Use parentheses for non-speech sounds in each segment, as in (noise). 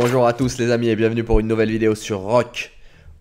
Bonjour à tous les amis et bienvenue pour une nouvelle vidéo sur Rock.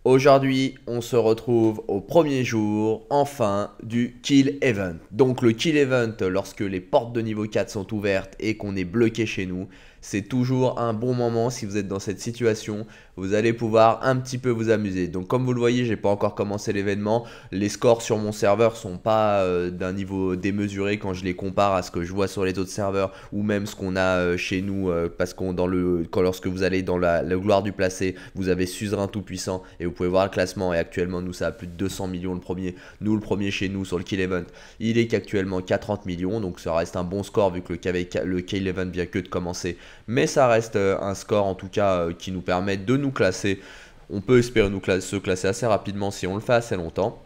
Aujourd'hui, on se retrouve au premier jour, enfin, du Kill Event. Donc le Kill Event, lorsque les portes de niveau 4 sont ouvertes et qu'on est bloqué chez nous, c'est toujours un bon moment si vous êtes dans cette situation. Vous allez pouvoir un petit peu vous amuser. Donc comme vous le voyez, j'ai pas encore commencé l'événement. Les scores sur mon serveur sont pas euh, d'un niveau démesuré quand je les compare à ce que je vois sur les autres serveurs ou même ce qu'on a euh, chez nous euh, parce qu'on dans le quand lorsque vous allez dans la, gloire du placé, vous avez suzerain tout puissant et vous pouvez voir le classement et actuellement nous ça a plus de 200 millions le premier. Nous le premier chez nous sur le kill event, il est qu'actuellement qu'à 30 millions donc ça reste un bon score vu que le, le kill event vient que de commencer mais ça reste un score en tout cas qui nous permet de nous classer. On peut espérer nous se classer assez rapidement si on le fait assez longtemps.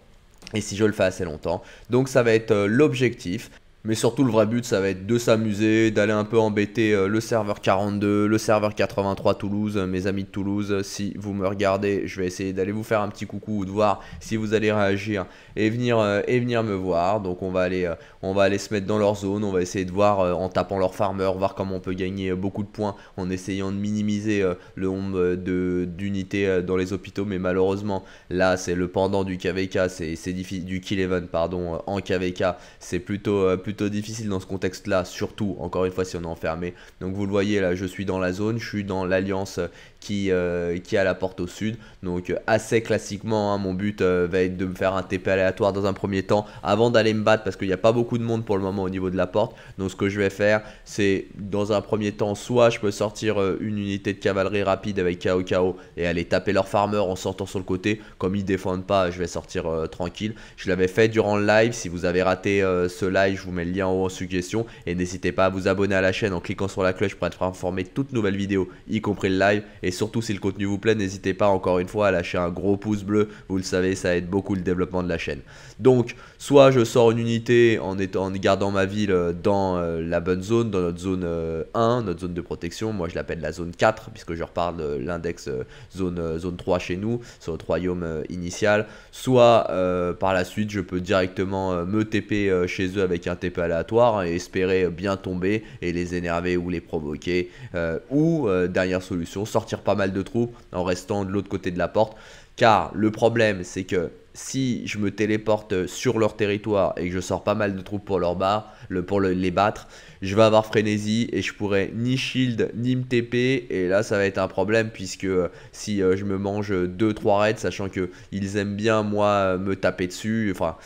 Et si je le fais assez longtemps. Donc ça va être euh, l'objectif. Mais surtout, le vrai but, ça va être de s'amuser, d'aller un peu embêter euh, le serveur 42, le serveur 83 Toulouse, mes amis de Toulouse. Si vous me regardez, je vais essayer d'aller vous faire un petit coucou ou de voir si vous allez réagir et venir, euh, et venir me voir. Donc, on va, aller, euh, on va aller se mettre dans leur zone. On va essayer de voir en tapant leur farmer, voir comment on peut gagner beaucoup de points en essayant de minimiser le nombre d'unités dans les hôpitaux. Mais malheureusement, là, c'est le pendant du KVK, c'est du Kill Event pardon, en KVK. C'est plutôt difficile dans ce contexte-là, surtout, encore une fois, si on est enfermé. Donc vous le voyez, là, je suis dans la zone, je suis dans l'alliance qui, euh, qui a la porte au sud. Donc assez classiquement, hein, mon but euh, va être de me faire un TP aléatoire dans un premier temps avant d'aller me battre parce qu'il n'y a pas beaucoup de monde pour le moment au niveau de la porte. Donc ce que je vais faire, c'est dans un premier temps, soit je peux sortir euh, une unité de cavalerie rapide avec KO KO et aller taper leur farmer en sortant sur le côté. Comme ils défendent pas, je vais sortir tranquille. Je l'avais fait durant le live. Si vous avez raté ce live, je vous mets le lien en haut en suggestion. Et n'hésitez pas à vous abonner à la chaîne en cliquant sur la cloche pour être informé de toutes nouvelles vidéos, y compris le live. Et surtout, si le contenu vous plaît, n'hésitez pas encore une fois à lâcher un gros pouce bleu. Vous le savez, ça aide beaucoup le développement de la chaîne. Donc, soit je sors une unité en, étant, gardant ma ville euh, dans euh, la bonne zone, dans notre zone 1, euh, notre zone de protection. Moi, je l'appelle la zone 4, puisque je reparle de l'index zone, zone 3 chez nous, sur notre royaume initial. Soit, par la suite, je peux directement me TP chez eux avec un TP aléatoire et espérer bien tomber et les énerver ou les provoquer. ou, dernière solution, sortir pas mal de troupes en restant de l'autre côté de la porte. Car le problème, c'est que si je me téléporte sur leur territoire et que je sors pas mal de troupes pour, leur bar, le, pour les battre, je vais avoir frénésie et je pourrais ni shield ni me TP. Et là, ça va être un problème puisque euh, si euh, je me mange 2-3 raids, sachant qu'ils aiment bien moi me taper dessus, enfin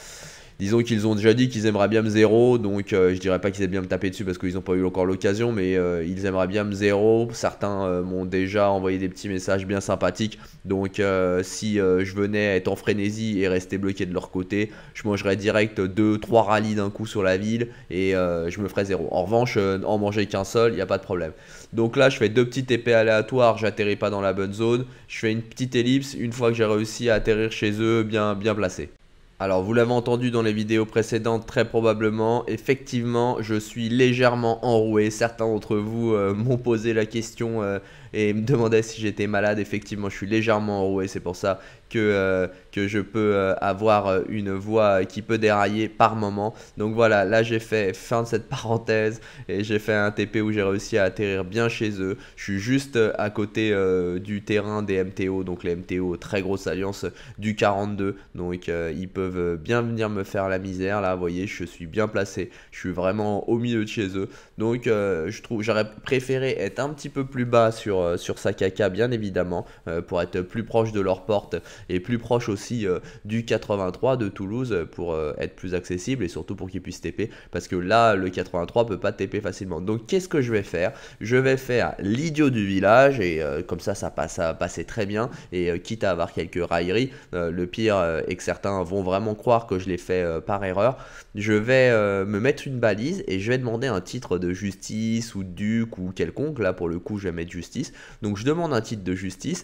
disons qu'ils ont déjà dit qu'ils aimeraient bien me zéro, donc euh, je dirais pas qu'ils aiment bien me taper dessus parce qu'ils n'ont pas eu encore l'occasion, mais euh, ils aimeraient bien me zéro. Certains euh, m'ont déjà envoyé des petits messages bien sympathiques, donc si je venais être en frénésie et rester bloqué de leur côté, je mangerais direct 2-3 rallyes d'un coup sur la ville et je me ferais zéro. En revanche, en manger qu'un seul, il n'y a pas de problème. Donc là, je fais deux petits TP aléatoires, j'atterris pas dans la bonne zone, je fais une petite ellipse une fois que j'ai réussi à atterrir chez eux bien, bien placé. Alors vous l'avez entendu dans les vidéos précédentes très probablement, effectivement je suis légèrement enroué. Certains d'entre vous euh, m'ont posé la question euh, et me demandaient si j'étais malade. Effectivement je suis légèrement enroué, c'est pour ça que, euh, que je peux euh, avoir euh, une voix qui peut dérailler par moment. Donc voilà, là j'ai fait fin de cette (laughs) parenthèse et j'ai fait un TP où j'ai réussi à atterrir bien chez eux. Je suis juste à côté du terrain des MTO, donc les MTO, très grosse alliance du 42. Donc ils peuvent bien venir me faire la misère. Là, vous voyez, je suis bien placé. Je suis vraiment au milieu de chez eux. Donc je trouve, j'aurais préféré être un petit peu plus bas sur, sur Sakaka, bien évidemment, pour être plus proche de leur porte et plus proche aussi euh, du 83 de Toulouse pour euh, être plus accessible et surtout pour qu'il puisse TP parce que là le 83 peut pas TP facilement. Donc qu'est-ce que je vais faire? Je vais faire l'idiot du village et euh, comme ça ça passe à passer très bien et quitte à avoir quelques railleries, le pire est que certains vont vraiment croire que je l'ai fait par erreur. Je vais me mettre une balise et je vais demander un titre de justice ou duc ou quelconque. Là pour le coup je vais mettre justice. Donc je demande un titre de justice.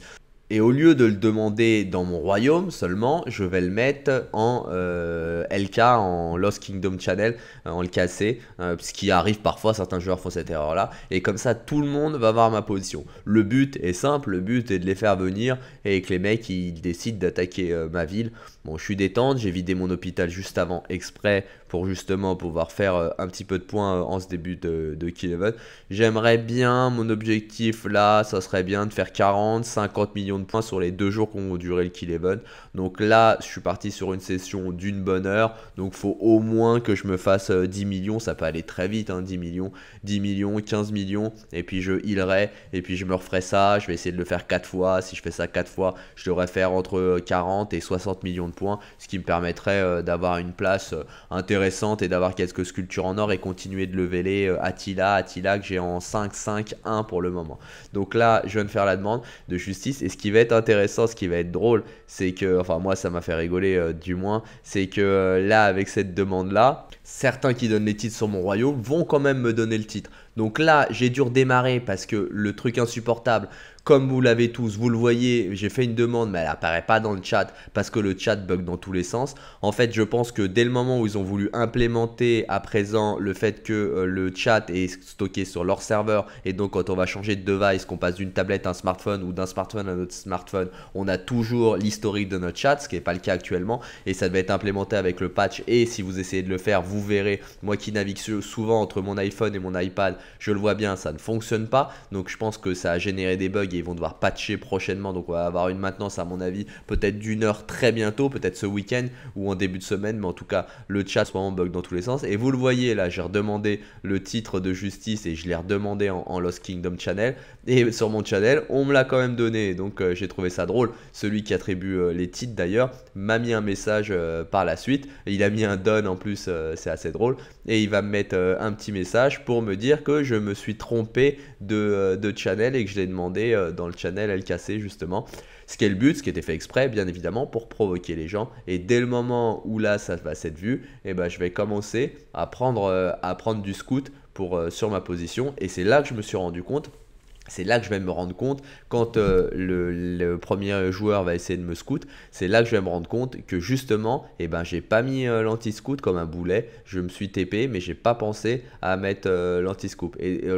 Et au lieu de le demander dans mon royaume seulement, je vais le mettre en euh, LK en Lost Kingdom Channel, en LKC, ce qui arrive parfois, certains joueurs font cette erreur-là, et comme ça tout le monde va voir ma position. Le but est simple, le but est de les faire venir et que les mecs ils décident d'attaquer ma ville. Bon, je suis détente, j'ai vidé mon hôpital juste avant exprès pour justement pouvoir faire euh, un petit peu de points euh, en ce début de, de Kill. J'aimerais bien, mon objectif là, ça serait bien de faire 40, 50 millions points sur les deux jours qu'on durer le Kill Event. Donc là, je suis parti sur une session d'une bonne heure. Donc faut au moins que je me fasse 10 euh, millions, ça peut aller très vite, hein, 10 millions, 10 millions, 15 millions. Et puis je healerai, et puis je me referai ça. Je vais essayer de le faire 4 fois. Si je fais ça 4 fois, je devrais faire entre 40 et 60 millions de points, ce qui me permettrait euh, d'avoir une place euh, intéressante et d'avoir quelques sculptures en or et continuer de lever les euh, Attila, Attila que j'ai en 5-5-1 pour le moment. Donc là, je viens de faire la demande de justice et ce va être intéressant, ce qui va être drôle, c'est que, enfin moi ça m'a fait rigoler du moins, c'est que là avec cette demande là, certains qui donnent les titres sur mon royaume vont quand même me donner le titre. Donc là, j'ai dû redémarrer parce que le truc insupportable, comme vous l'avez tous, vous le voyez, j'ai fait une demande, mais elle apparaît pas dans le chat parce que le chat bug dans tous les sens. En fait, je pense que dès le moment où ils ont voulu implémenter à présent le fait que euh, le chat est stocké sur leur serveur et donc quand on va changer de device, qu'on passe d'une tablette à un smartphone ou d'un smartphone à un autre smartphone, on a toujours l'historique de notre chat, ce qui n'est pas le cas actuellement et ça devait être implémenté avec le patch et si vous essayez de le faire, vous verrez, moi qui navigue souvent entre mon iPhone et mon iPad, je le vois bien, ça ne fonctionne pas. Donc je pense que ça a généré des bugs et ils vont devoir patcher prochainement. Donc on va avoir une maintenance à mon avis peut-être d'une heure très bientôt, peut-être ce week-end ou en début de semaine. Mais en tout cas, le chat soit en bug dans tous les sens. Et vous le voyez là, j'ai redemandé le titre de justice et je l'ai redemandé en, Lost Kingdom Channel. Et sur mon channel, on me l'a quand même donné. Donc euh, j'ai trouvé ça drôle. Celui qui attribue euh, les titres d'ailleurs m'a mis un message euh, par la suite. il a mis un don en plus, c'est assez drôle. Et il va me mettre un petit message pour me dire que je me suis trompé de, de channel et que je l'ai demandé dans le channel LKC justement. Ce qui est le but, ce qui était fait exprès, bien évidemment, pour provoquer les gens. Et dès le moment où là, ça va s'être vu, et eh ben, je vais commencer à prendre, euh, à prendre du scout pour, euh, sur ma position. Et c'est là que je me suis rendu compte c'est là que je vais me rendre compte quand euh, le, premier joueur va essayer de me scout. C'est là que je vais me rendre compte que justement, eh ben, j'ai pas mis euh, l'anti-scout comme un boulet. Je me suis TP, mais j'ai pas pensé à mettre euh, l'anti-scout et.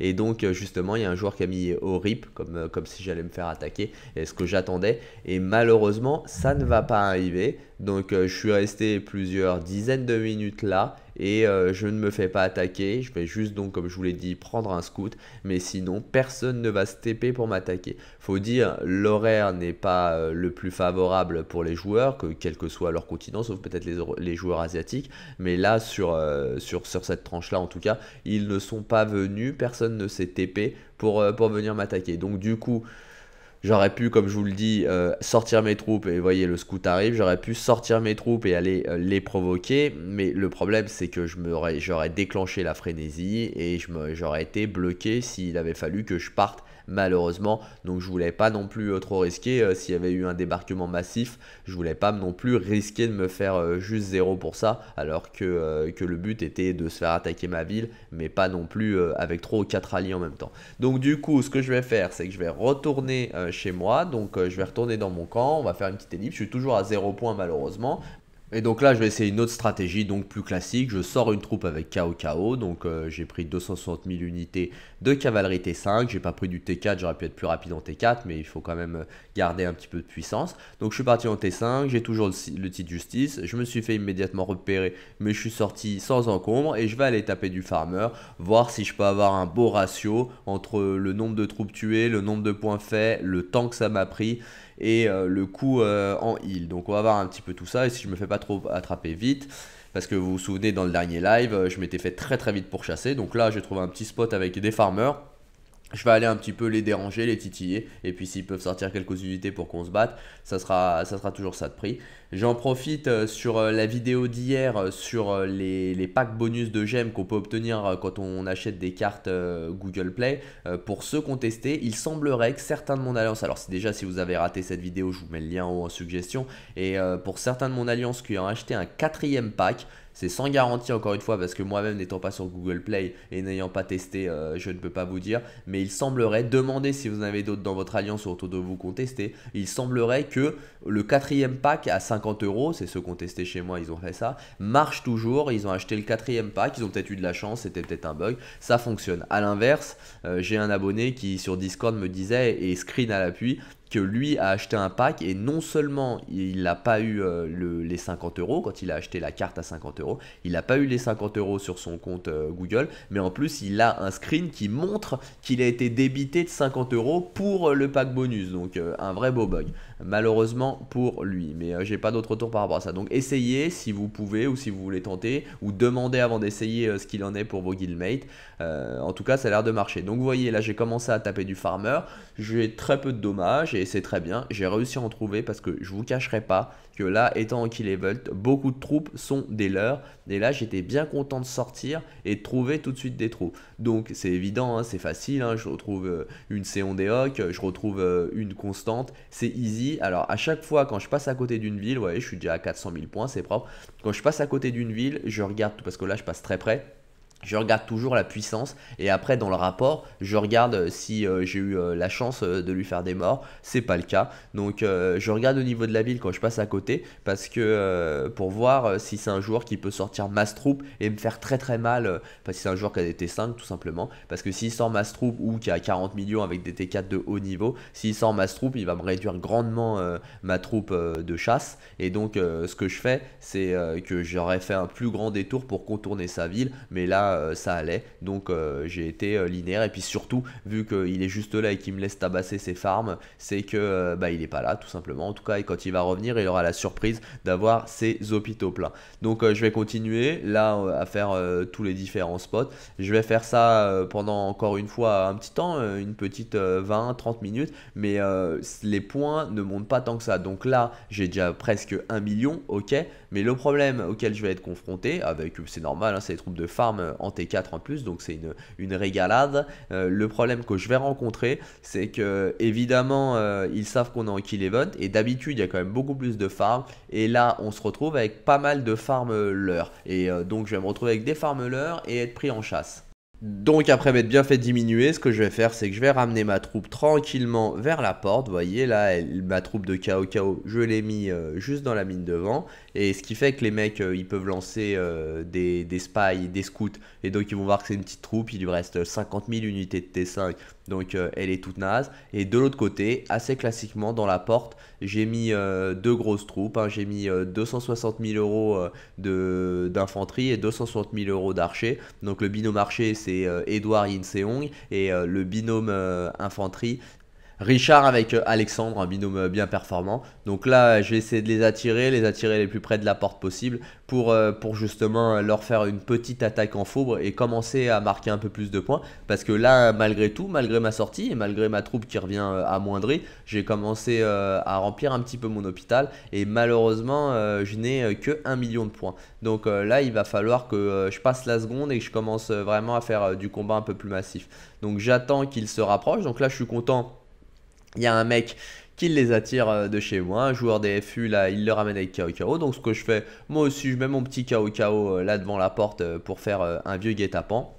Et donc justement, il y a un joueur qui a mis au rip comme comme si j'allais me faire attaquer. Et ce que j'attendais. Et malheureusement, ça ne va pas arriver. Donc je suis resté plusieurs dizaines de minutes là et euh, je ne me fais pas attaquer. Je vais juste donc, comme je vous l'ai dit, prendre un scout, mais sinon personne ne va se TP pour m'attaquer. Faut dire, l'horaire n'est pas euh, le plus favorable pour les joueurs, que quel que soit leur continent, sauf peut-être les, joueurs asiatiques, mais là sur, euh, sur cette tranche-là en tout cas, ils ne sont pas venus, personne ne s'est TP pour, pour venir m'attaquer. Donc du coup, J'aurais pu, comme je vous le dis, euh, sortir mes troupes et voyez le scout arrive. J'aurais pu sortir mes troupes et aller euh, les provoquer. Mais le problème, c'est que j'aurais déclenché la frénésie et j'aurais été bloqué s'il avait fallu que je parte malheureusement. Donc je voulais pas non plus euh, trop risquer. Euh, s'il y avait eu un débarquement massif, je voulais pas non plus risquer de me faire euh, juste zéro pour ça, alors que, le but était de se faire attaquer ma ville, mais pas non plus avec trop ou 4 alliés en même temps. Donc du coup, ce que je vais faire, c'est que je vais retourner chez moi. Donc je vais retourner dans mon camp, on va faire une petite ellipse. Je suis toujours à 0 points malheureusement, et donc là, je vais essayer une autre stratégie, donc plus classique. Je sors une troupe avec KO donc euh, j'ai pris 260 000 unités de cavalerie T5. J'ai pas pris du T4, j'aurais pu être plus rapide en T4, mais il faut quand même euh, garder un petit peu de puissance. Donc je suis parti en T5, j'ai toujours le, titre justice. Je me suis fait immédiatement repérer, mais je suis sorti sans encombre et je vais aller taper du farmer, voir si je peux avoir un beau ratio entre le nombre de troupes tuées, le nombre de points faits, le temps que ça m'a pris et euh, le coup euh, en heal. Donc on va voir un petit peu tout ça et si je me fais pas trop attraper vite parce que vous vous souvenez dans le dernier live, euh, je m'étais fait très très vite pour chasser. Donc là, j'ai trouvé un petit spot avec des farmers je vais aller un petit peu les déranger, les titiller, et puis s'ils peuvent sortir quelques unités pour qu'on se batte, ça sera, ça sera toujours ça de prix. J'en profite euh, sur euh, la vidéo d'hier euh, sur les, packs bonus de gemmes qu'on peut obtenir quand on achète des cartes Google Play. Pour ceux testé, il semblerait que certains de mon alliance, alors déjà si vous avez raté cette vidéo, je vous mets le lien en haut en suggestion, et pour certains de mon alliance qui ont acheté un quatrième pack, C'est sans garantie encore une fois parce que moi-même n'étant pas sur Google Play et n'ayant pas testé, euh, je ne peux pas vous dire. Mais il semblerait, demandez si vous en avez d'autres dans votre alliance ou autour de vous contester, il semblerait que le quatrième pack à 50 euros, c'est ceux qui ont testé chez moi, ils ont fait ça, marche toujours. Ils ont acheté le quatrième pack, ils ont peut-être eu de la chance, c'était peut-être un bug, ça fonctionne. À l'inverse, euh, j'ai un abonné qui sur Discord me disait, et screen à l'appui, lui a acheté un pack et non seulement il n'a pas eu euh, les 50 euros quand il a acheté la carte à 50 euros, il n'a pas eu les 50 euros sur son compte euh, Google, mais en plus il a un screen qui montre qu'il a été débité de 50 euros pour le pack bonus, donc un vrai beau bug malheureusement pour lui. Mais euh, j'ai pas d'autre retour par rapport à ça. Donc essayez si vous pouvez ou si vous voulez tenter ou demandez avant d'essayer euh, ce qu'il en est pour vos guildmates. Euh, en tout cas, ça a l'air de marcher. Donc vous voyez, là j'ai commencé à taper du farmer. J'ai très peu de dommages et c'est très bien. J'ai réussi à en trouver parce que je vous cacherai pas que là, étant en kill level, beaucoup de troupes sont des leurs. Et là, j'étais bien content de sortir et de trouver tout de suite des troupes. Donc c'est évident, hein, c'est facile. Hein. je retrouve une Séon des je retrouve une constante. C'est easy alors à chaque fois quand je passe à côté d'une ville, ouais, je suis déjà à 400 000 points, c'est propre. Quand je passe à côté d'une ville, je regarde, parce que là je passe très près, je regarde toujours la puissance et après dans le rapport je regarde si euh, j'ai eu euh, la chance euh, de lui faire des morts. C'est pas le cas. Donc je regarde au niveau de la ville quand je passe à côté parce que pour voir si c'est un joueur qui peut sortir mass troupe et me faire très très mal parce que c'est un joueur qui a des T5 tout simplement. Parce que s'il sort mass troupe ou qui a 40 millions avec des T4 de haut niveau s'il sort mass troupe il va me réduire grandement ma troupe de chasse. Et donc ce que je fais c'est que j'aurais fait un plus grand détour pour contourner sa ville. Mais là euh, ça allait. Donc euh, j'ai été euh, linéaire. Et puis surtout, vu qu'il est juste là et qu'il me laisse tabasser ses farms, c'est que bah, il est pas là tout simplement. En tout cas, et quand il va revenir, il aura la surprise d'avoir ses hôpitaux pleins. Donc je vais continuer là à faire tous les différents spots. Je vais faire ça pendant encore une fois un petit temps, une petite 20-30 minutes. Mais les points ne montent pas tant que ça. Donc là, j'ai déjà presque 1 million, ok. Mais le problème auquel je vais être confronté, avec c'est normal, hein, c'est les troupes de farm en T4 en plus, donc c'est une, une, régalade. Euh, le problème que je vais rencontrer, c'est que évidemment, euh, ils savent qu'on est en kill event, et d'habitude, il y a quand même beaucoup plus de farm, et là, on se retrouve avec pas mal de farmers. Et euh, donc, je vais me retrouver avec des farmers et être pris en chasse. Donc après m'être bien fait diminuer, ce que je vais faire, c'est que je vais ramener ma troupe tranquillement vers la porte. Vous voyez là, ma troupe de KO KO, je l'ai mis euh, juste dans la mine devant. Et ce qui fait que les mecs, euh, ils peuvent lancer euh, des, des spies, des scouts. Et donc ils vont voir que c'est une petite troupe, il lui reste 50 000 unités de T5 donc euh, elle est toute naze. Et de l'autre côté, assez classiquement, dans la porte, j'ai mis deux grosses troupes. Hein. J'ai mis 260 euh, 000 euros d'infanterie et 260 000 euros d'archer. Donc le binôme archer, c'est Edouard Yin Seong. Et le binôme infanterie, Richard avec Alexandre, un binôme bien performant. Donc là, je vais essayer de les attirer, les attirer les plus près de la porte possible pour, euh, pour justement leur faire une petite attaque en faubre et commencer à marquer un peu plus de points. Parce que là, malgré tout, malgré ma sortie et malgré ma troupe qui revient euh, amoindrie, j'ai commencé euh, à remplir un petit peu mon hôpital et malheureusement, je n'ai que 1 million de points. Donc là, il va falloir que je passe la seconde et que je commence vraiment à faire du combat un peu plus massif. Donc j'attends qu'il se rapproche. Donc là, je suis content. Il y a un mec qu'il les attire euh, de chez moi. Un joueur des FU, là, il le ramène avec KO Donc ce que je fais, moi aussi, je mets mon petit KO euh, là devant la porte euh, pour faire un vieux guet-apens.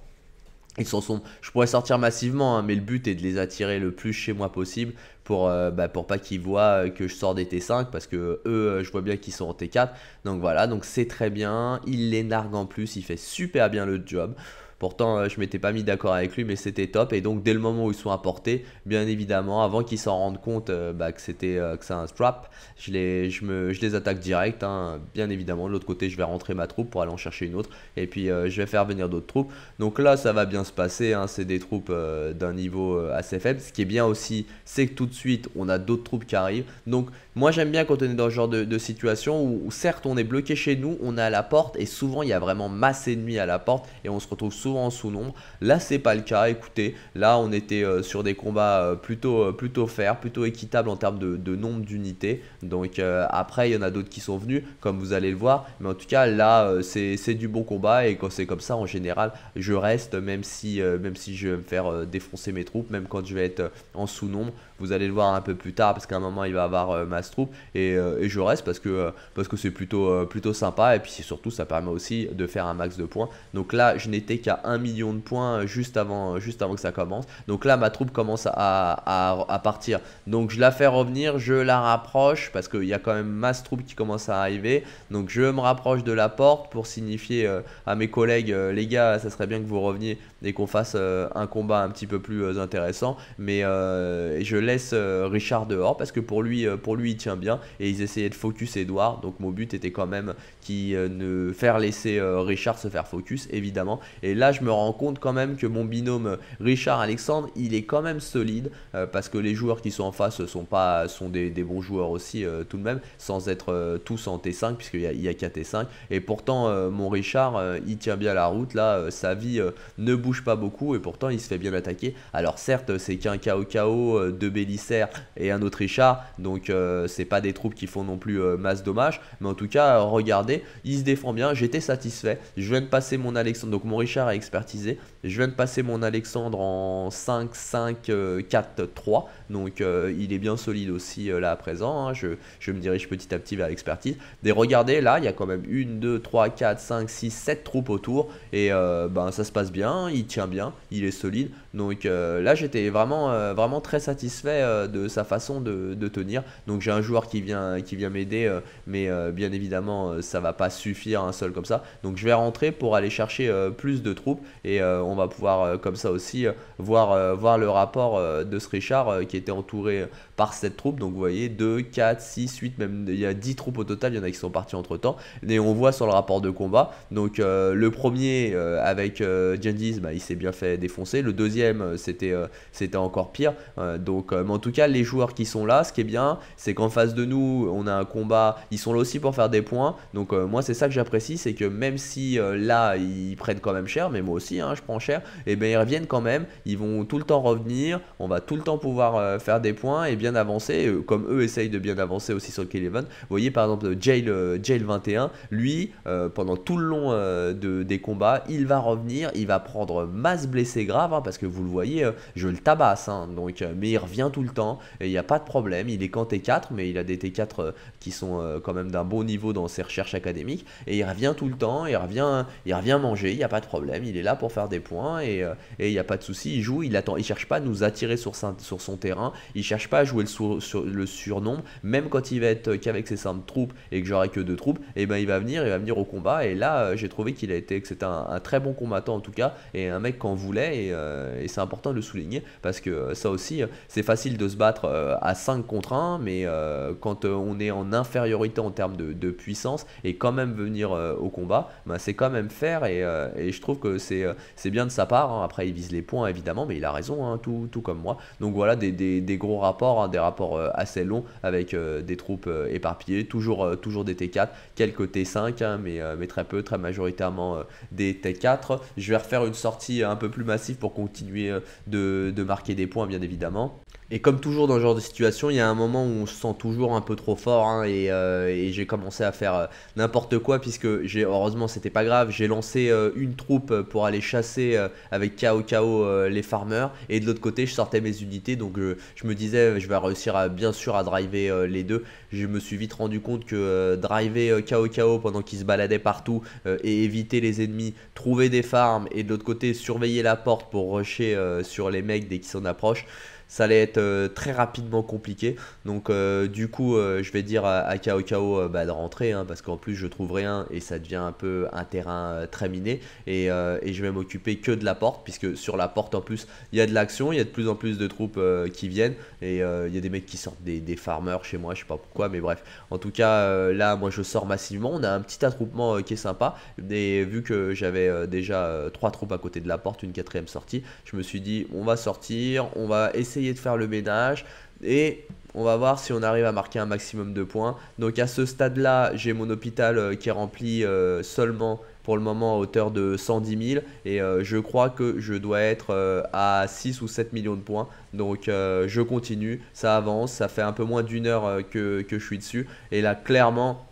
Ils sont, sont, je pourrais sortir massivement, hein, mais le but est de les attirer le plus chez moi possible pour, bah, pour pas qu'ils voient que je sors des T5 parce que eux, je vois bien qu'ils sont en T4. Donc voilà, donc c'est très bien. Il les nargue en plus, il fait super bien le job. Pourtant, euh, je m'étais pas mis d'accord avec lui, mais c'était top. Et donc, dès le moment où ils sont apportés, bien évidemment, avant qu'ils s'en rendent compte euh, bah, que c'était euh, c'est un strap, je les, je, me, je les attaque direct. Hein. Bien évidemment, de l'autre côté, je vais rentrer ma troupe pour aller en chercher une autre. Et puis, je vais faire venir d'autres troupes. Donc là, ça va bien se passer. Hein. C'est des troupes d'un niveau assez faible. Ce qui est bien aussi, c'est que tout de suite, on a d'autres troupes qui arrivent. Donc, moi, j'aime bien quand on est dans ce genre de, situation où, où, certes, on est bloqué chez nous, on est à la porte et souvent, il y a vraiment masse ennemie à la porte et on se retrouve souvent en sous-nombre. Là, c'est pas le cas. Écoutez, là, on était sur des combats plutôt, plutôt fair, plutôt équitables en termes de, nombre d'unités. Donc après, il y en a d'autres qui sont venus, comme vous allez le voir. Mais en tout cas, là, c'est du bon combat. Et quand c'est comme ça, en général, je reste, même si, même si je vais me faire défoncer mes troupes, même quand je vais être en sous-nombre. Vous allez le voir un peu plus tard parce qu'à un moment il va avoir euh, masse troupe et, euh, et, je reste parce que euh, c'est plutôt plutôt sympa et puis surtout ça permet aussi de faire un max de points. Donc là je n'étais qu'à 1 million de points juste avant juste avant que ça commence. Donc là ma troupe commence à, à, partir. Donc je la fais revenir, je la rapproche parce qu'il y a quand même masse troupe qui commence à arriver. Donc je me rapproche de la porte pour signifier à mes collègues les gars ça serait bien que vous reveniez et qu'on fasse un combat un petit peu plus intéressant. Mais je laisse euh, Richard dehors parce que pour lui, euh, pour lui il tient bien et ils essayaient de focus Edouard. Donc mon but était quand même qui euh, ne faire laisser Richard se faire focus évidemment. Et là je me rends compte quand même que mon binôme Richard Alexandre il est quand même solide parce que les joueurs qui sont en face sont pas sont des, bons joueurs aussi tout de même sans être tous en T5 puisqu'il y a, il a qu'un T5 et pourtant mon Richard il tient bien la route là sa vie ne bouge pas beaucoup et pourtant il se fait bien attaquer alors certes c'est qu'un KO KO de Bélissaire et un autre Richard. Donc euh, c'est pas des troupes qui font non plus euh, masse dommage. Mais en tout cas, regardez, il se défend bien. J'étais satisfait. Je viens de passer mon Alexandre. Donc mon Richard a expertisé. Je viens de passer mon Alexandre en 5, 5, 4, 3. Donc il est bien solide aussi euh, là à présent. Hein. Je, je, me dirige petit à petit vers l'expertise. Et regardez, là, il y a quand même 1, 2, 3, 4, 5, 6, 7 troupes autour. Et ben, ça se passe bien. Il tient bien. Il est solide. Donc là, j'étais vraiment, vraiment très satisfait euh, de sa façon de, tenir. Donc j'ai un joueur qui vient, qui vient m'aider, euh, mais euh, bien évidemment ça va pas suffire un seul comme ça. Donc je vais rentrer pour aller chercher plus de troupes et on va pouvoir comme ça aussi voir, voir le rapport de ce Richard qui était entouré par cette troupe. Donc vous voyez 2, 4, 6, 8, même il y a 10 troupes au total, il y en a qui sont partis entre temps. Et on voit sur le rapport de combat. Donc le premier avec Gendis, bah, il s'est bien fait défoncer. Le deuxième c'était c'était encore pire. donc mais en tout cas, les joueurs qui sont là, ce qui est bien, c'est qu'en face de nous, on a un combat. Ils sont là aussi pour faire des points. Donc euh, moi, c'est ça que j'apprécie, c'est que même si euh, là, ils prennent quand même cher, mais moi aussi, hein, je prends cher, et eh bien ils reviennent quand même. Ils vont tout le temps revenir. On va tout le temps pouvoir euh, faire des points et bien avancer, comme eux essayent de bien avancer aussi sur le Kill Event. Vous voyez par exemple Jail, Jail 21, lui, pendant tout le long de, des combats, il va revenir, il va prendre masse blessé grave, hein, parce que vous le voyez, je le tabasse. Hein. donc, mais il revient tout le temps et il n'y a pas de problème. Il est qu'en T4, mais il a des T4 euh, sont euh, quand même d'un bon niveau dans ses recherches académiques et il revient tout le temps, il revient, il revient manger, il n'y a pas de problème. Il est là pour faire des points et, euh, et il n'y a pas de souci. Il joue, il attend, il cherche pas à nous attirer sur, sur son terrain, il cherche pas à jouer le, sur, le surnombre, même quand il va être qu'avec ses simples troupes et que j'aurai que deux troupes, et eh ben il va venir, il va venir au combat et là j'ai trouvé qu'il a été que c'était un, très bon combattant en tout cas et un mec qu'on voulait et, c'est important de le souligner parce que ça aussi c'est facile de se battre euh, à 5 contre 1, mais euh, quand euh, on est en infériorité en termes de, puissance et quand même venir au combat, bah, c'est quand même faire et, je trouve que c'est bien de sa part. Hein. Après, il vise les points évidemment, mais il a raison, hein, tout, comme moi. Donc voilà, des, gros rapports, hein, des rapports assez longs avec des troupes éparpillées, toujours, toujours des T4, quelques T5, mais, mais très peu, très majoritairement des T4. Je vais refaire une sortie un peu plus massive pour continuer de marquer des points, bien évidemment. Et comme toujours dans ce genre de situation, il y a un moment où on se sent toujours un peu trop fort hein, euh, et, j'ai commencé à faire euh, n'importe quoi puisque j'ai heureusement c'était pas grave, j'ai lancé euh, une troupe pour aller chasser avec KO KO les farmers et de l'autre côté je sortais mes unités donc je me disais je vais réussir à bien sûr à driver les deux. Je me suis vite rendu compte que driver KO KO pendant qu'ils se baladaient partout et éviter les ennemis, trouver des farms et de l'autre côté surveiller la porte pour rusher sur les mecs dès qu'ils s'en approchent ça allait être euh, très rapidement compliqué. Donc euh, du coup, euh, je vais dire à, Kao Kao bah, de rentrer, hein, parce qu'en plus je trouve rien et ça devient un peu un terrain très miné. Et, je vais m'occuper que de la porte, puisque sur la porte en plus, il y a de l'action, il y a de plus en plus de troupes qui viennent. Et il y a des mecs qui sortent des, des, farmers chez moi, je sais pas pourquoi, mais bref. En tout cas, là, moi je sors massivement. On a un petit attroupement qui est sympa. Et vu que j'avais déjà trois troupes à côté de la porte, une quatrième sortie, je me suis dit, on va sortir, on va essayer de faire le ménage et On va voir si on arrive à marquer un maximum de points. Donc à ce stade-là, j'ai mon hôpital qui est rempli seulement pour le moment à hauteur de 110 000 et euh, je crois que je dois être euh, à 6 ou 7 millions de points. Donc euh, je continue ça avance ça fait un peu moins d'une heure que je suis dessus. Et là clairement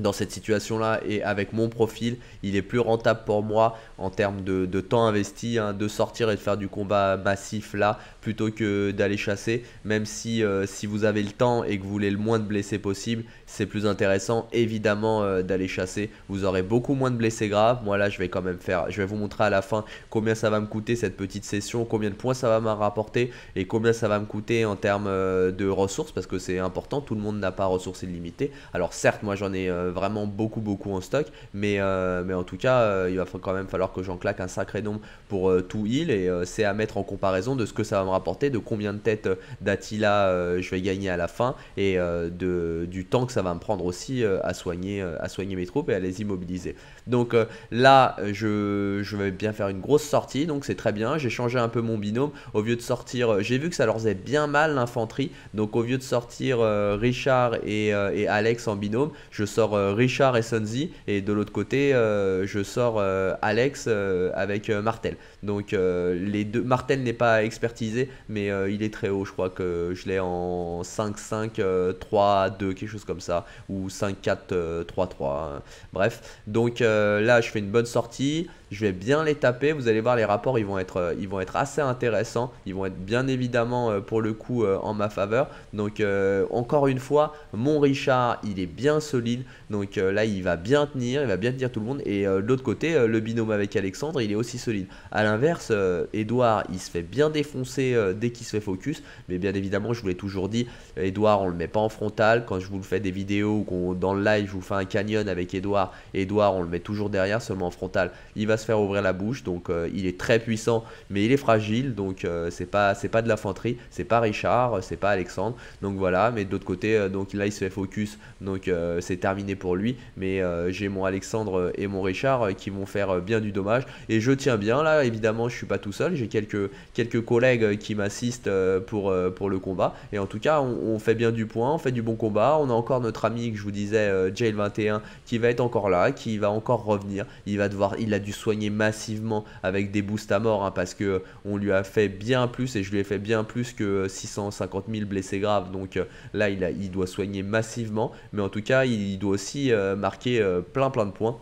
dans cette situation-là et avec mon profil, il est plus rentable pour moi en termes de, temps investi, hein, de sortir et de faire du combat massif là, plutôt que d'aller chasser. Même si, euh, si vous avez le temps et que vous voulez le moins de blessés possible, c'est plus intéressant évidemment euh, d'aller chasser. Vous aurez beaucoup moins de blessés graves. Moi là, je vais quand même faire, je vais vous montrer à la fin combien ça va me coûter cette petite session, combien de points ça va me rapporter et combien ça va me coûter en termes euh, de ressources parce que c'est important. Tout le monde n'a pas ressources illimitées. Alors certes, moi j'en ai vraiment beaucoup beaucoup en stock. Mais, euh, mais en tout cas euh, il va quand même falloir que j'en claque un sacré nombre pour euh, tout heal. Et c'est à mettre en comparaison de ce que ça va me rapporter de combien de têtes d'Attila je vais gagner à la fin et de, du temps que ça va me prendre aussi à, soigner, à soigner mes troupes et à les immobiliser donc là je, vais bien faire une grosse sortie donc c'est très bien. J'ai changé un peu mon binôme. Au lieu de sortir j'ai vu que ça leur faisait bien mal l'infanterie. Donc au lieu de sortir Richard et, et Alex en binôme je sors euh, Richard et Sonzi. Et de l'autre côté euh, je sors euh, Alex avec Martel. Donc les deux Martel n'est pas expertisé mais il est très haut, je crois que je l'ai en 5 5 3 2 quelque chose comme ça. Ou 5 4 3 3. Bref, donc là je fais une bonne sortie, je vais bien les taper, vous allez voir les rapports ils vont être ils vont être assez intéressants, ils vont être bien évidemment pour le coup en ma faveur. Donc encore une fois, mon Richard, il est bien solide. Donc euh, là, il va bien tenir, il va bien tenir tout le monde. Et euh, de l'autre côté, euh, le binôme avec Alexandre, il est aussi solide. A l'inverse, Edouard, il se fait bien défoncer dès qu'il se fait focus. Mais bien évidemment, je vous l'ai toujours dit, Edouard, on le met pas en frontal. Quand je vous le fais des vidéos ou dans le live, je vous fais un canyon avec Edouard. Edouard, on le met toujours derrière, seulement en frontal. Il va faire ouvrir la bouche. Donc il est très puissant, mais il est fragile. Donc c'est pas, c'est pas de l'infanterie, c'est pas Richard, c'est pas Alexandre. Donc voilà, mais de l'autre côté, donc là, il se fait focus. Donc c'est terminé pour lui. Mais euh, j'ai mon Alexandre et mon Richard euh, qui vont faire euh, bien du dommage. Et je tiens bien là, évidemment, je suis pas tout seul. J'ai quelques, quelques collègues qui m'assistent pour, pour le combat. Et en tout cas, on, fait bien du point, on fait du bon combat. On a encore notre ami que je vous disais, Jail21, qui va être encore là, qui va encore revenir. Il va devoir, il a dû massivement avec des boosts à mort hein, parce que on lui a fait bien plus et je lui ai fait bien plus que 650 000 blessés graves. Donc là, il, a, il doit soigner massivement. Mais en tout cas, il doit aussi euh, marqué euh, plein plein de points.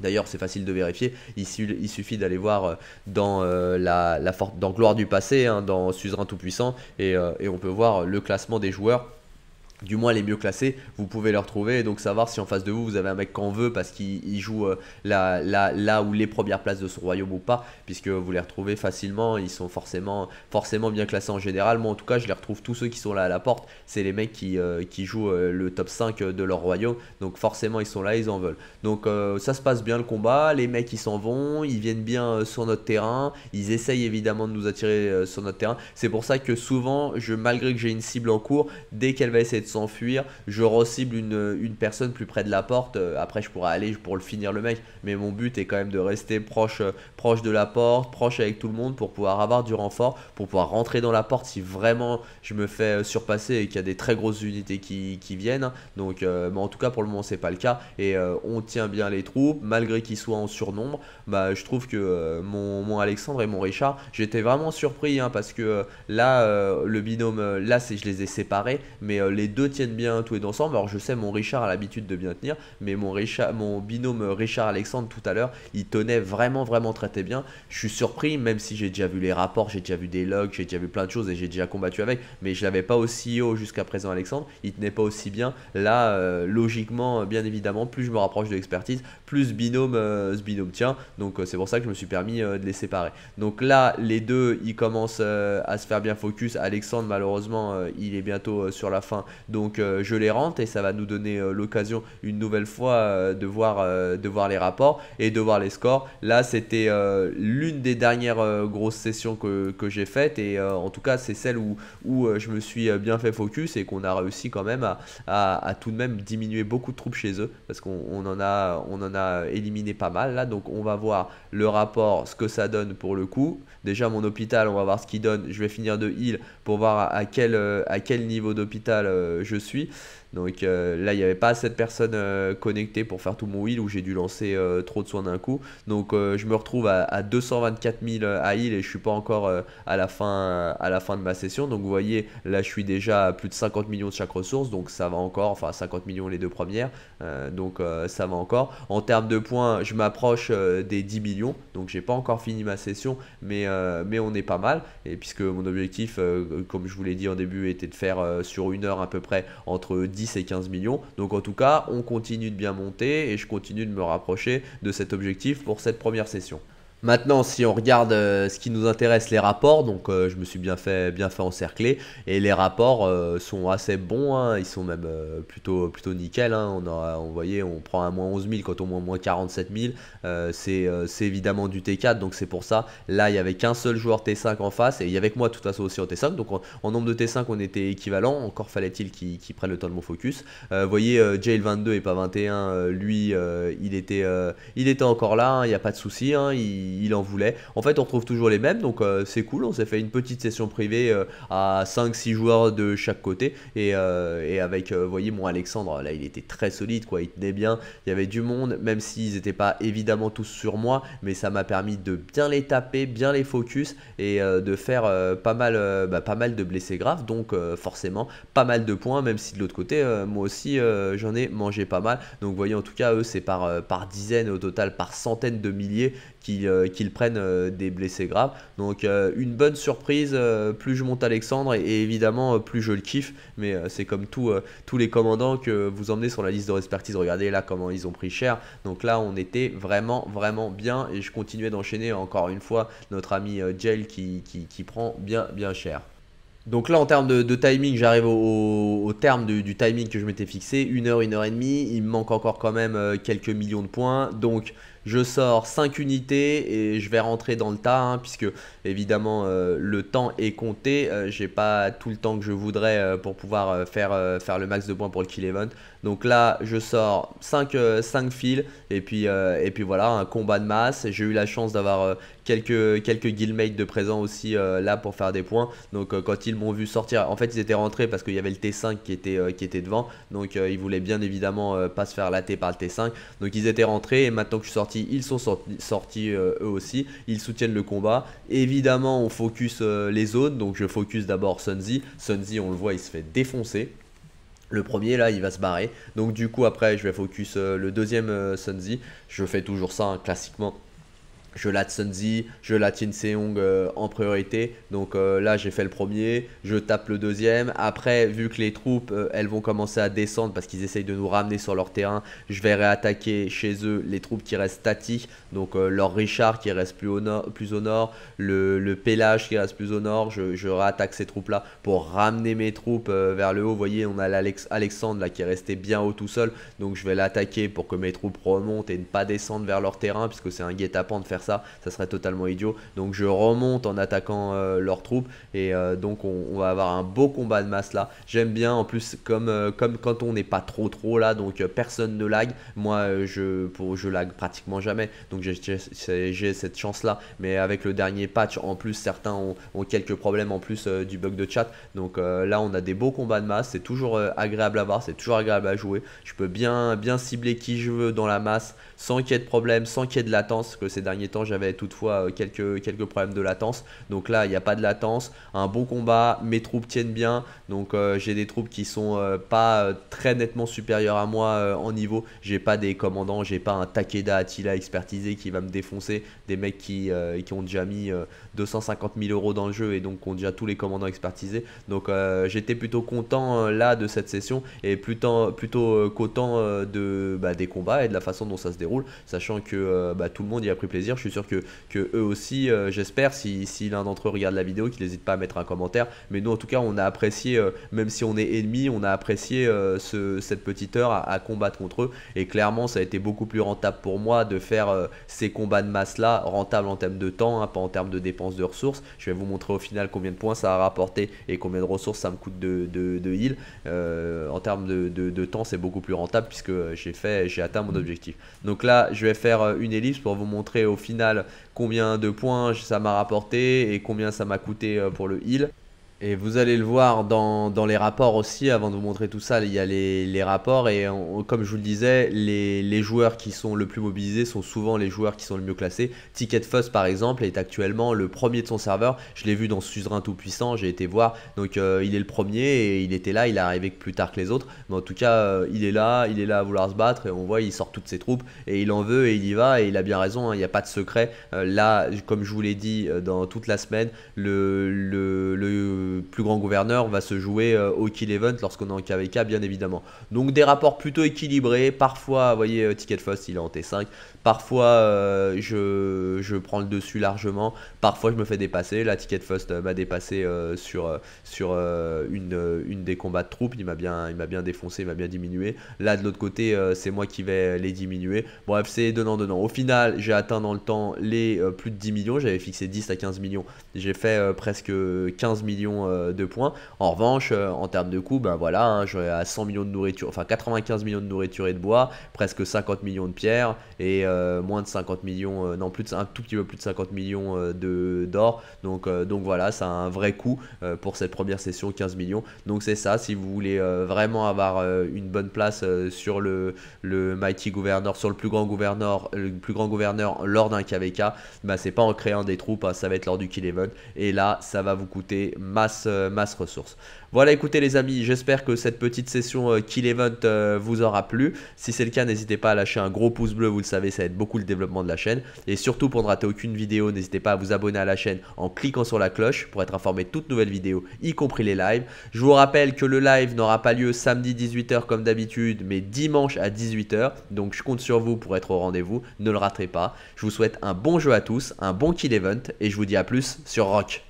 D'ailleurs, c'est facile de vérifier. Il, suffit d'aller voir euh, dans, la, la dans Gloire du passé, hein, dans Suzerain Tout-Puissant, et, on peut voir le classement des joueurs du moins les mieux classés, vous pouvez les retrouver. Et donc savoir si en face de vous vous avez un mec qu'on veut parce qu'il joue euh, là, là, où les premières places de son royaume ou pas, puisque vous les retrouvez facilement, ils sont forcément, bien classés en général. Moi en tout cas, je les retrouve tous ceux qui sont là à la porte, c'est les mecs qui, euh, jouent euh, le top 5 de leur royaume, donc forcément ils sont là, ils en veulent. Donc ça se passe bien le combat, les mecs ils s'en vont, ils viennent bien sur notre terrain, ils essayent évidemment de nous attirer sur notre terrain. C'est pour ça que souvent, je, malgré que j'ai une cible en cours, dès qu'elle va essayer de s'enfuir, je recible une, une, personne plus près de la porte. Euh, après, je pourrais aller pour le finir le mec, mais mon but est quand même de rester proche, euh, proche de la porte, proche avec tout le monde pour pouvoir avoir du renfort, pour pouvoir rentrer dans la porte si vraiment je me fais euh, surpasser et qu'il y a des très grosses unités qui, qui viennent. Donc, mais en tout cas, pour le moment, c'est pas le cas et on tient bien les troupes malgré qu'ils soient en surnombre. Bah, je trouve que mon, mon, Alexandre et mon Richard, j'étais vraiment surpris hein, parce que là, le binôme, là, c'est je les ai séparés, mais les deux tiennent bien tous les deux ensemble. Alors je sais, mon Richard a l'habitude de bien tenir, mais mon, Richard, mon binôme Richard Alexandre tout à l'heure, il tenait vraiment, vraiment très, très bien. Je suis surpris, même si j'ai déjà vu les rapports, j'ai déjà vu des logs, j'ai déjà vu plein de choses et j'ai déjà combattu avec, mais je l'avais pas aussi haut jusqu'à présent, Alexandre. Il tenait pas aussi bien. Là, euh, logiquement, bien évidemment, plus je me rapproche de l'expertise, plus binôme, euh, ce binôme tient. Donc euh, c'est pour ça que je me suis permis de les séparer. Donc là, les deux, ils commencent à se faire bien focus. Alexandre, malheureusement, il est bientôt sur la fin donc je les rentre et ça va nous donner l'occasion une nouvelle fois de, voir, de voir les rapports et de voir les scores. Là, c'était l'une des dernières grosses sessions que, que j'ai faites et en tout cas, c'est celle où, où je me suis bien fait focus et qu'on a réussi quand même à, à, tout de même diminuer beaucoup de troupes chez eux parce qu'on en, a, on en a éliminé pas mal là. Donc on va voir le rapport, ce que ça donne pour le coup. Déjà mon hôpital, on va voir ce qu'il donne. Je vais finir de heal pour voir à quel, à quel niveau d'hôpital euh, je suis. Donc euh, là, il n'y avait pas assez de personnes euh, connectées pour faire tout mon heal où j'ai dû lancer trop de soins d'un coup. Donc je me retrouve à, 224 000 à heal et je suis pas encore à, la fin, à la fin de ma session. Donc vous voyez, là je suis déjà à plus de 50 millions de chaque ressource. Donc ça va encore, enfin 50 millions les deux premières. donc ça va encore. En termes de points, je m'approche des 10 millions. Donc j'ai pas encore fini ma session, mais, mais on est pas mal. Et puisque mon objectif, comme je vous l'ai dit en début, était de faire sur une heure à peu près entre 10 et 15 millions. Donc en tout cas, on continue de bien monter et je continue de me rapprocher de cet objectif pour cette première session. Maintenant, si on regarde euh, ce qui nous intéresse, les rapports, donc euh, je me suis bien fait, bien fait encercler, et les rapports euh, sont assez bons, hein. ils sont même plutôt, plutôt nickel. Hein. on, on on prend un moins 11 000 quand on moins, moins 47 000, c'est évidemment du T4, donc c'est pour ça. Là, il n'y avait qu'un seul joueur T5 en face, et il y avait que moi de toute façon aussi en T5, donc en, nombre de T5, on était équivalent, encore fallait-il qu'il prenne le temps de mon focus. vous voyez, Jail 22 et pas 21, lui, il, était, il était encore là, hein. il n'y a pas de souci, il il en voulait. En fait, on retrouve toujours les mêmes, donc euh, c'est cool. On s'est fait une petite session privée euh, à 5-6 joueurs de chaque côté. Et, euh, avec, vous voyez, mon Alexandre, là, il était très solide, quoi. Il tenait bien. Il y avait du monde, même s'ils n'étaient pas évidemment tous sur moi, mais ça m'a permis de bien les taper, bien les focus et de faire pas, mal, bah, pas mal de blessés graves. Donc, forcément, pas mal de points, même si de l'autre côté, moi aussi, j'en ai mangé pas mal. Donc, vous voyez, en tout cas, eux, c'est par dizaines, au total, par centaines de milliers euh, qu'ils prennent euh, des blessés graves. Donc euh, une bonne surprise, plus je monte Alexandre et, évidemment plus je le kiffe. Mais c'est comme tous les commandants que vous emmenez sur la liste de expertise. Regardez là comment ils ont pris cher. Donc là on était vraiment vraiment bien et je continuais d'enchaîner encore une fois notre ami Jail qui, qui, prend bien bien cher. Donc là, en termes de, timing, j'arrive au, terme du, timing que je m'étais fixé. Une heure, une heure et demie. Il me manque encore quand même quelques millions de points. Donc je sors 5 unités et je vais rentrer dans le tas, hein, puisque évidemment euh, le temps est compté. Euh, j'ai pas tout le temps que je voudrais euh, pour pouvoir faire, le max de points pour le kill event. Donc là, je sors 5, 5 fils et puis, et puis voilà, un combat de masse. J'ai eu la chance d'avoir quelques, quelques guildmates de présent aussi là pour faire des points. Donc quand ils m'ont vu sortir, en fait ils étaient rentrés parce qu'il y avait le T5 qui était, qui était devant. Donc ils voulaient bien évidemment pas se faire latter par le T5. Donc ils étaient rentrés et maintenant que je suis sorti ils sont sortis, euh, eux aussi, ils soutiennent le combat. Évidemment, on focus euh, les zones, donc je focus d'abord Sunzi. Sunzi, on le voit, il se fait défoncer. Le premier là il va se barrer donc du coup après je vais focus euh, le deuxième Sunzi je fais toujours ça hein, classiquement je la Sunzi, je la Seong euh, en priorité. Donc euh, là, j'ai fait le premier, je tape le deuxième. Après, vu que les troupes, euh, elles vont commencer à descendre parce qu'ils essayent de nous ramener sur leur terrain, je vais réattaquer chez eux les troupes qui restent statiques. Donc leur Richard qui reste plus au nord, plus au nord le, le Pélage qui reste plus au nord. Je, je réattaque ces troupes-là pour ramener mes troupes vers le haut. Vous voyez, on a l'Alexandre là qui est resté bien haut tout seul. Donc je vais l'attaquer pour que mes troupes remontent et ne pas descendre vers leur terrain puisque c'est un guet-apens de faire ça, ça serait totalement idiot. Donc je remonte en attaquant euh, leurs troupes et euh, donc on, va avoir un beau combat de masse là. J'aime bien en plus comme, euh, comme quand on n'est pas trop trop là, donc personne ne lag. Moi je, pour, je lag pratiquement jamais, donc j'ai cette chance là. Mais avec le dernier patch en plus certains ont, quelques problèmes en plus du bug de chat. Donc là on a des beaux combats de masse, c'est toujours agréable à voir, c'est toujours agréable à jouer. Je peux bien, bien cibler qui je veux dans la masse sans qu'il y ait de problème, sans qu'il y ait de latence, que ces derniers j'avais toutefois euh, quelques, quelques problèmes de latence. Donc là, il n'y a pas de latence. Un bon combat, mes troupes tiennent bien. Donc euh, j'ai des troupes qui sont euh, pas très nettement supérieures à moi en niveau. J'ai pas des commandants, j'ai pas un Takeda Attila expertisé qui va me défoncer. Des mecs qui, qui ont déjà mis 250 000 euros dans le jeu et donc ont déjà tous les commandants expertisés. Donc j'étais plutôt content là de cette session et plutôt, plutôt de, bah, des combats et de la façon dont ça se déroule, sachant que bah, tout le monde y a pris plaisir plaisir. Je suis sûr que, que eux aussi, j'espère, si, si l'un d'entre eux regarde la vidéo, qu'ils n'hésitent pas à mettre un commentaire. Mais nous, en tout cas, on a apprécié, même si on est ennemis, on a apprécié ce, cette petite heure à, combattre contre eux. Et clairement, ça a été beaucoup plus rentable pour moi de faire ces combats de masse là, rentable en termes de temps, hein, pas en termes de dépenses de ressources. Je vais vous montrer au final combien de points ça a rapporté et combien de ressources ça me coûte de, de, heal. Euh, en termes de, de temps, c'est beaucoup plus rentable puisque j'ai fait, j'ai atteint mon objectif. Donc là, je vais faire euh, une ellipse pour vous montrer au final combien de points ça m'a rapporté et combien ça m'a coûté euh, pour le heal. Et vous allez le voir dans, dans, les rapports aussi, avant de vous montrer tout ça, il y a les, les rapports et comme je vous le disais, les, les, joueurs qui sont le plus mobilisés sont souvent les joueurs qui sont le mieux classés. Ticket Fuss par exemple est actuellement le premier de son serveur, je l'ai vu dans Suzerain Tout-Puissant, j'ai été voir, donc euh, il est le premier et il était là, il est arrivé plus tard que les autres, mais en tout cas euh, il est là, il est là à vouloir se battre et on voit il sort toutes ses troupes et il en veut et il y va et il a bien raison, hein, il n'y a pas de secret. Euh, là, comme je vous l'ai dit dans toute la semaine, le, le, le plus grand gouverneur va se jouer euh, au kill event lorsqu'on est en KVK bien évidemment. Donc des rapports plutôt équilibrés, parfois vous voyez euh, Ticket First il est en T5, parfois euh, je, je, prends le dessus largement, parfois je me fais dépasser, la Ticket First m'a dépassé sur, sur une, une des combats de troupes, il m'a bien, bien défoncé, il m'a bien diminué. Là de l'autre côté c'est moi qui vais les diminuer. Bref c'est donnant donnant. Au final j'ai atteint dans le temps les plus de 10 millions, j'avais fixé 10 à 15 millions, j'ai fait presque 15 millions euh, de points. En revanche, euh, en termes de coûts, ben voilà, hein, j'aurais à 100 millions de nourriture, enfin 95 millions de nourriture et de bois, presque 50 millions de pierres et euh, moins de 50 millions, non plus de, un tout petit peu plus de 50 millions de d'or. Donc, donc voilà, ça a un vrai coût pour cette première session, 15 millions. Donc c'est ça, si vous voulez vraiment avoir une bonne place sur le, le Mighty Gouverneur, sur le plus grand gouverneur, le plus grand gouverneur lors d'un KVK, bah c'est pas en créant des troupes, hein, ça va être lors du kill event. Et là, ça va vous coûter masse euh, masse, ressources. Voilà, écoutez les amis, j'espère que cette petite session euh, Kill Event euh, vous aura plu. Si c'est le cas, n'hésitez pas à lâcher un gros pouce bleu, vous le savez, ça aide beaucoup le développement de la chaîne. Et surtout, pour ne rater aucune vidéo, n'hésitez pas à vous abonner à la chaîne en cliquant sur la cloche pour être informé de toutes nouvelles vidéos, y compris les lives. Je vous rappelle que le live n'aura pas lieu samedi 18h comme d'habitude, mais dimanche à 18h. Donc je compte sur vous pour être au rendez-vous, ne le raterez pas. Je vous souhaite un bon jeu à tous, un bon Kill Event, et je vous dis à plus sur Rock.